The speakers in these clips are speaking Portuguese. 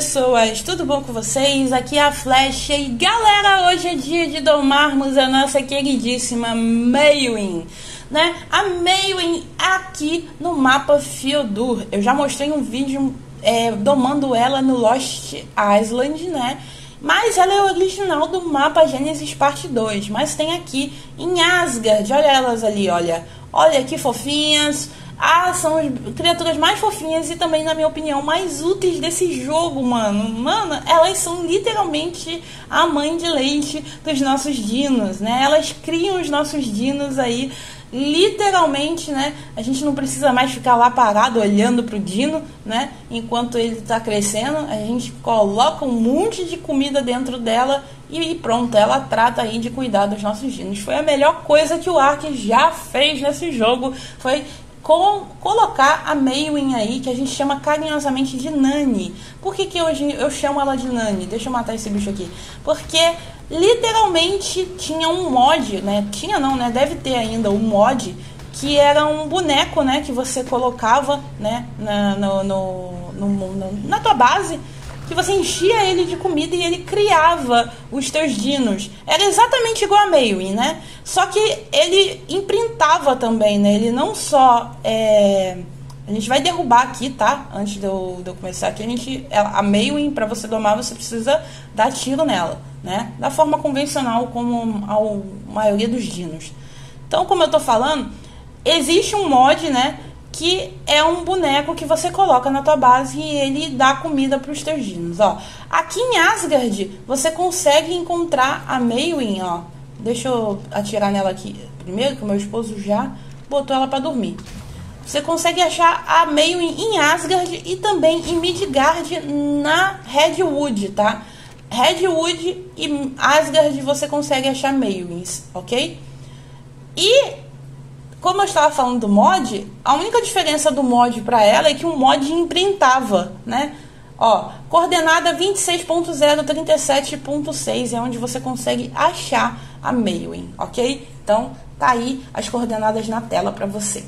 pessoas, tudo bom com vocês? Aqui é a Flecha e galera, hoje é dia de domarmos a nossa queridíssima Maywin, né? A Maywin aqui no mapa Fiodur. Eu já mostrei um vídeo é, domando ela no Lost Island, né? Mas ela é original do mapa Genesis Parte 2, mas tem aqui em Asgard, olha elas ali, olha. Olha que fofinhas, ah, são as criaturas mais fofinhas e também, na minha opinião, mais úteis desse jogo, mano. Mano, elas são literalmente a mãe de leite dos nossos dinos, né? Elas criam os nossos dinos aí literalmente, né? A gente não precisa mais ficar lá parado olhando pro dino, né? Enquanto ele está crescendo, a gente coloca um monte de comida dentro dela e pronto, ela trata aí de cuidar dos nossos dinos. Foi a melhor coisa que o Ark já fez nesse jogo, foi com, colocar a Maywin aí, que a gente chama carinhosamente de Nani. Por que, que hoje eu chamo ela de Nani? Deixa eu matar esse bicho aqui. Porque literalmente tinha um mod, né? Tinha não, né? Deve ter ainda um mod que era um boneco, né? Que você colocava, né? Na, no, no, no, na tua base que você enchia ele de comida e ele criava os teus dinos. Era exatamente igual a Maywin, né? Só que ele imprintava também, né? Ele não só. É... A gente vai derrubar aqui, tá? Antes de eu, de eu começar aqui, a gente. A Maywin, para você domar, você precisa dar tiro nela, né? Da forma convencional, como a maioria dos dinos. Então, como eu tô falando, existe um mod, né? que é um boneco que você coloca na tua base e ele dá comida para os teus dinos, ó. Aqui em Asgard, você consegue encontrar a Maywin, ó. Deixa eu atirar nela aqui primeiro, que o meu esposo já botou ela para dormir. Você consegue achar a Maywin em Asgard e também em Midgard na Redwood, tá? Redwood e Asgard você consegue achar Maywins, ok? E como eu estava falando do mod, a única diferença do mod para ela é que o mod imprintava, né? Ó, coordenada 26.037.6 é onde você consegue achar a Mailwin, ok? Então, tá aí as coordenadas na tela para você.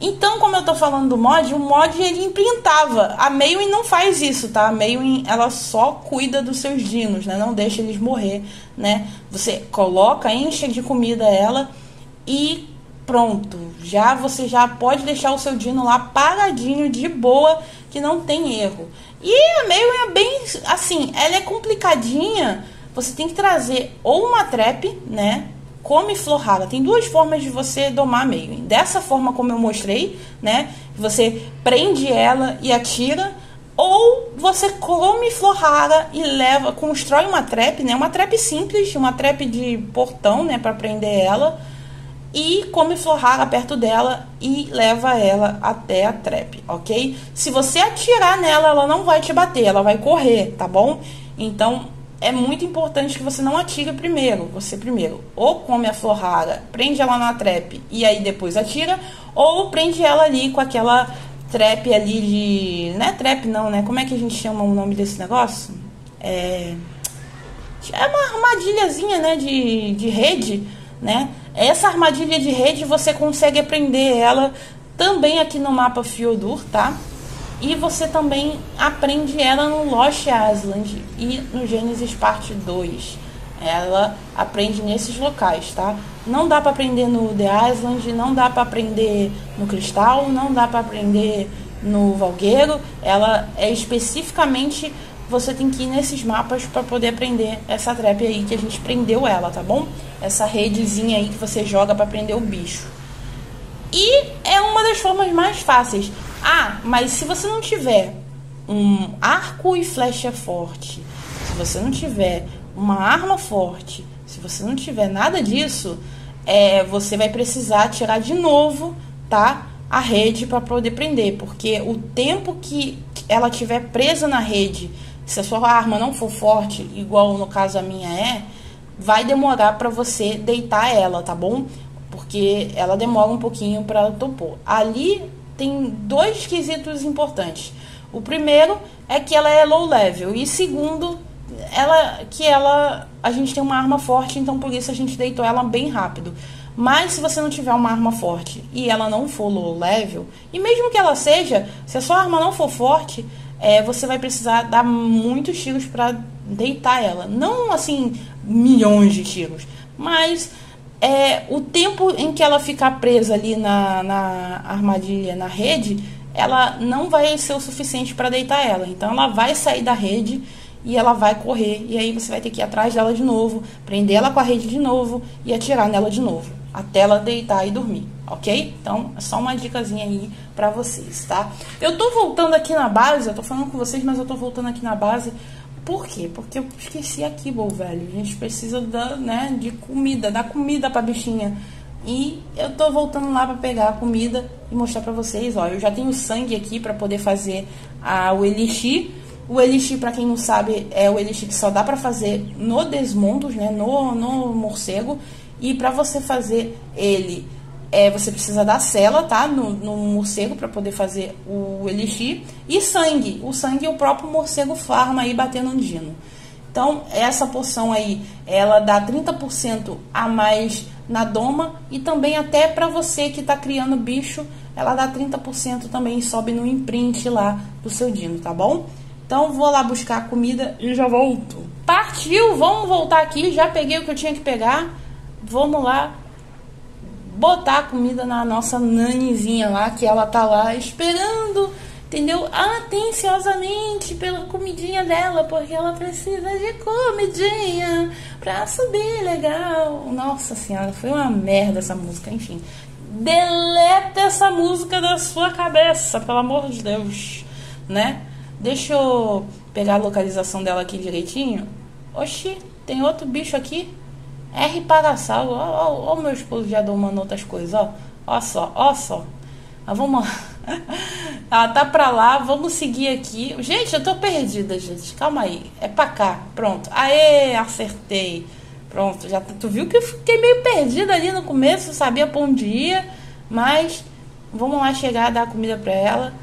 Então, como eu tô falando do mod, o mod ele imprintava. A Mailwin não faz isso, tá? A Mailwin, ela só cuida dos seus dinos, né? Não deixa eles morrer, né? Você coloca, enche de comida ela e pronto. Já você já pode deixar o seu dino lá paradinho, de boa, que não tem erro. E a meio é bem assim, ela é complicadinha. Você tem que trazer ou uma trap, né? Come florada. Tem duas formas de você domar meio. Dessa forma como eu mostrei, né? Você prende ela e atira. Ou você come florada e leva, constrói uma trap, né? Uma trap simples, uma trap de portão, né? Para prender ela e come Florara perto dela e leva ela até a trap, ok? Se você atirar nela, ela não vai te bater, ela vai correr, tá bom? Então é muito importante que você não atire primeiro. Você primeiro ou come a Florara, prende ela na trap e aí depois atira, ou prende ela ali com aquela trap ali de. Não é trap, não, né? Como é que a gente chama o nome desse negócio? É. É uma armadilhazinha, né? De, de rede, né? Essa armadilha de rede você consegue aprender ela também aqui no mapa Fiodur, tá? E você também aprende ela no Lost Island e no Genesis Parte 2. Ela aprende nesses locais, tá? Não dá para aprender no The Island, não dá para aprender no Cristal, não dá para aprender no Valgueiro. Ela é especificamente você tem que ir nesses mapas para poder aprender essa trap aí que a gente prendeu ela, tá bom? Essa redezinha aí que você joga para prender o bicho. E é uma das formas mais fáceis. Ah, mas se você não tiver um arco e flecha forte, se você não tiver uma arma forte, se você não tiver nada disso, é, você vai precisar tirar de novo, tá? A rede para poder prender, porque o tempo que ela tiver presa na rede se a sua arma não for forte, igual no caso a minha é, vai demorar para você deitar ela, tá bom? Porque ela demora um pouquinho para topor. Ali tem dois quesitos importantes. O primeiro é que ela é low level e segundo, ela que ela a gente tem uma arma forte, então por isso a gente deitou ela bem rápido. Mas se você não tiver uma arma forte e ela não for low level, e mesmo que ela seja, se a sua arma não for forte, é, você vai precisar dar muitos tiros para deitar ela. Não assim, milhões de tiros, mas é, o tempo em que ela ficar presa ali na, na armadilha, na rede, ela não vai ser o suficiente para deitar ela. Então ela vai sair da rede e ela vai correr. E aí você vai ter que ir atrás dela de novo, prender ela com a rede de novo e atirar nela de novo até ela deitar e dormir, ok? Então, é só uma dicasinha aí pra vocês, tá? Eu tô voltando aqui na base, eu tô falando com vocês, mas eu tô voltando aqui na base. Por quê? Porque eu esqueci aqui, bom velho. A gente precisa da, né, de comida, dar comida pra bichinha. E eu tô voltando lá para pegar a comida e mostrar para vocês, ó, eu já tenho sangue aqui para poder fazer a, o elixir. O elixir, para quem não sabe, é o elixir que só dá para fazer no desmontos, né, no, no morcego. E para você fazer ele, é, você precisa da cela, tá? No, no morcego para poder fazer o elixir. E sangue. O sangue o próprio morcego farma aí batendo no dino. Então, essa poção aí, ela dá 30% a mais na doma e também até para você que está criando bicho, ela dá 30% também sobe no imprint lá do seu dino, tá bom? Então, vou lá buscar a comida e já volto. Partiu, vamos voltar aqui, já peguei o que eu tinha que pegar vamos lá botar a comida na nossa nanizinha lá, que ela tá lá esperando, entendeu? Atenciosamente pela comidinha dela, porque ela precisa de comidinha pra subir legal. Nossa senhora, foi uma merda essa música, enfim. Deleta essa música da sua cabeça, pelo amor de Deus, né? Deixa eu pegar a localização dela aqui direitinho. Oxi, tem outro bicho aqui. R para salvo. Ó, o meu esposo já domando outras coisas, ó. Ó só, ó só. Mas vamos lá. ah, tá pra lá, vamos seguir aqui. Gente, eu tô perdida, gente. Calma aí. É pra cá. Pronto. Aê, acertei. Pronto, já tu viu que eu fiquei meio perdida ali no começo, sabia pra onde ia, mas vamos lá chegar, dar comida pra ela.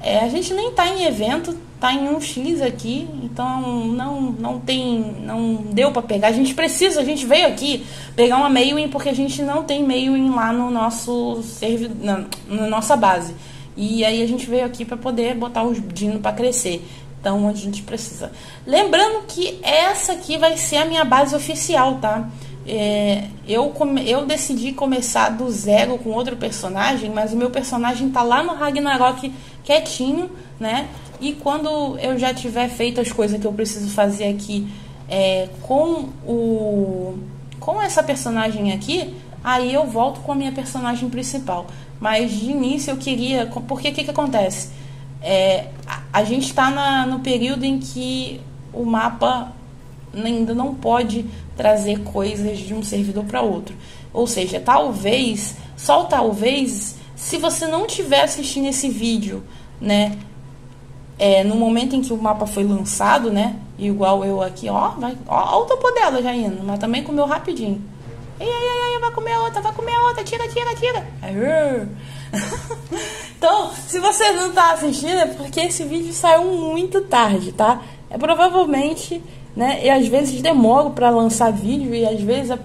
É, a gente nem tá em evento, tá em um X aqui, então não não tem, não deu para pegar. A gente precisa, a gente veio aqui pegar uma mailing porque a gente não tem mailing lá no nosso servidor, na, na nossa base. E aí a gente veio aqui para poder botar os dino para crescer. Então a gente precisa. Lembrando que essa aqui vai ser a minha base oficial, tá? É, eu, eu decidi começar do zero com outro personagem, mas o meu personagem tá lá no Ragnarok quietinho, né? E quando eu já tiver feito as coisas que eu preciso fazer aqui é, com o com essa personagem aqui, aí eu volto com a minha personagem principal. Mas de início eu queria. Porque o que, que acontece? É, a, a gente está no período em que o mapa ainda não pode trazer coisas de um servidor para outro. Ou seja, talvez, só talvez, se você não estiver assistindo esse vídeo, né, é, no momento em que o mapa foi lançado, né? Igual eu aqui, ó, vai, ó, ó o topo dela já indo, mas também comeu rapidinho. Ei, ei, ei, vai comer outra, vai comer outra, tira, tira, tira. então, se você não tá assistindo, é porque esse vídeo saiu muito tarde, tá? É provavelmente, né? E às vezes demoro para lançar vídeo e às vezes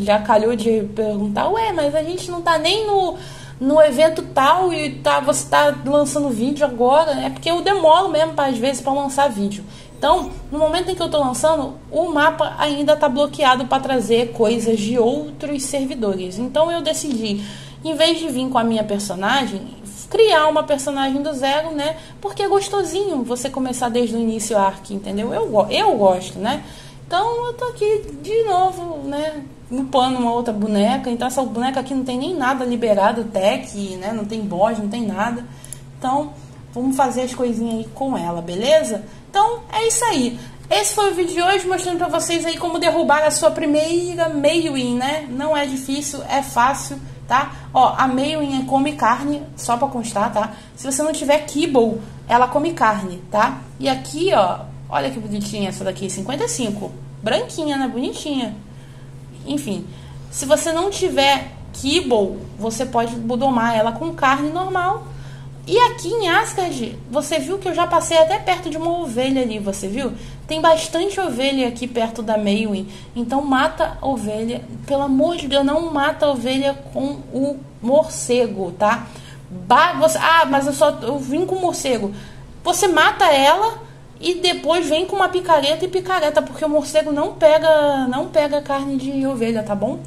já calhou de perguntar, ué, mas a gente não tá nem no no evento tal e tá, você está lançando vídeo agora, é porque eu demoro mesmo, às vezes, para lançar vídeo. Então, no momento em que eu estou lançando, o mapa ainda está bloqueado para trazer coisas de outros servidores. Então, eu decidi, em vez de vir com a minha personagem, criar uma personagem do zero, né? Porque é gostosinho você começar desde o início a arc, entendeu? Eu, eu gosto, né? Então, eu tô aqui de novo, né? upando uma outra boneca. Então essa boneca aqui não tem nem nada liberado, tech, né? Não tem boss, não tem nada. Então vamos fazer as coisinhas aí com ela, beleza? Então é isso aí. Esse foi o vídeo de hoje mostrando pra vocês aí como derrubar a sua primeira Maywin, né? Não é difícil, é fácil, tá? Ó, a é come carne, só pra constar, tá? Se você não tiver Kibble, ela come carne, tá? E aqui, ó, olha que bonitinha essa daqui, 55. Branquinha, né? Bonitinha. Enfim, se você não tiver kibble, você pode domar ela com carne normal. E aqui em Asgard, você viu que eu já passei até perto de uma ovelha ali, você viu? Tem bastante ovelha aqui perto da Maywin. Então mata a ovelha. Pelo amor de Deus, não mata a ovelha com o morcego, tá? Ba você, ah, mas eu só eu vim com o morcego. você mata ela e depois vem com uma picareta e picareta, porque o morcego não pega, não pega carne de ovelha, tá bom?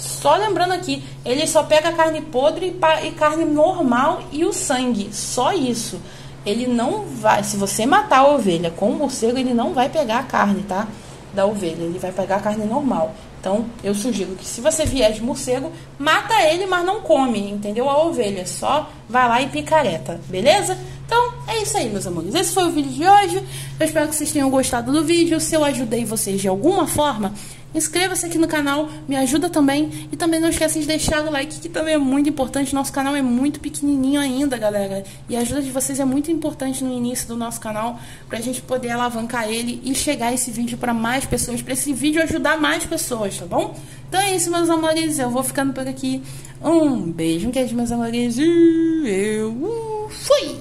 Só lembrando aqui, ele só pega carne podre e carne normal e o sangue, só isso. Ele não vai, se você matar a ovelha com o morcego, ele não vai pegar a carne, tá? Da ovelha, ele vai pegar a carne normal. Então, eu sugiro que se você vier de morcego, mata ele, mas não come, entendeu? A ovelha, só vai lá e picareta, beleza? Então, é isso aí, meus amores. Esse foi o vídeo de hoje. Eu espero que vocês tenham gostado do vídeo. Se eu ajudei vocês de alguma forma, Inscreva-se aqui no canal, me ajuda também. E também não esqueça de deixar o like, que também é muito importante. Nosso canal é muito pequenininho ainda, galera. E a ajuda de vocês é muito importante no início do nosso canal, pra gente poder alavancar ele e chegar esse vídeo para mais pessoas, pra esse vídeo ajudar mais pessoas, tá bom? Então é isso, meus amores. Eu vou ficando por aqui. Um beijo, um queijo, meus amores. E eu fui!